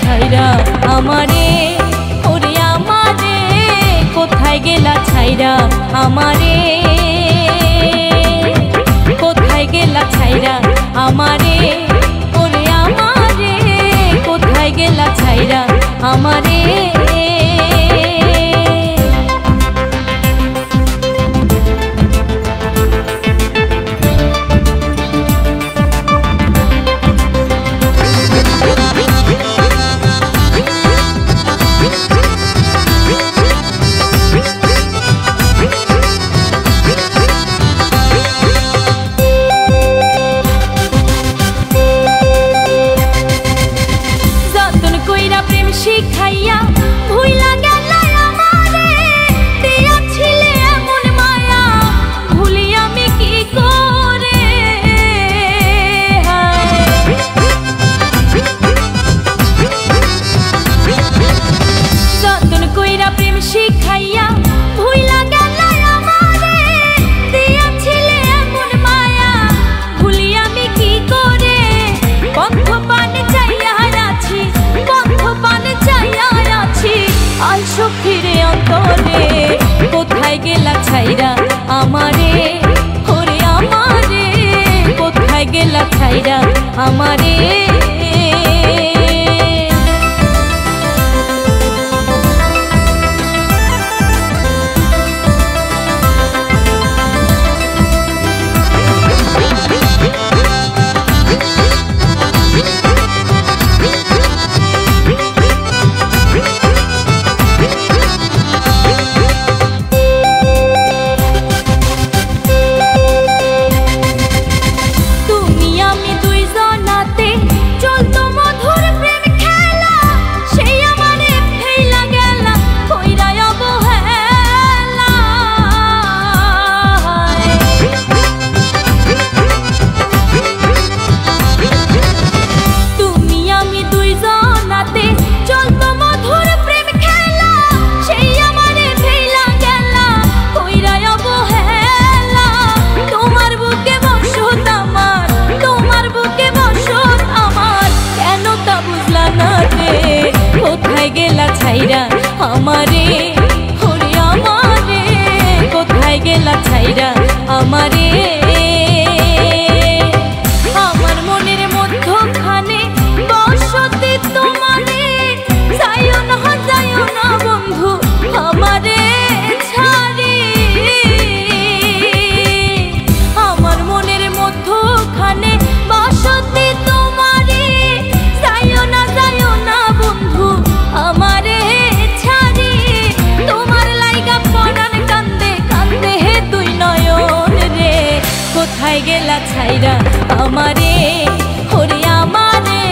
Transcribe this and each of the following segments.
ছাইরা আমারে, ওরে আমারে, কোথায় গেলা ছাইরা আমারে? কোথায় গেলা ছাইরা আমারে, ওরে আমারে, কোথায় গেলা ছাইরা আমারে? amarillo. গেলা ছাইরা আমারে হরি আমারে কোথায় গেলা ছাইরা আমারে? কোথায় গেলা ছাইরা আমারে হরে আমারে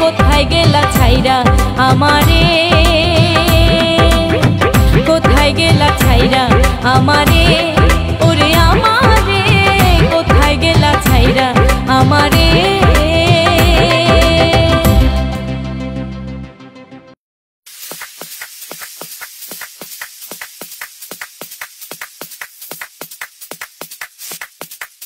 কোথায় গেলা ছাইরা আমারে? কোথায় গেলা ছাইরা আমারে?